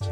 うん。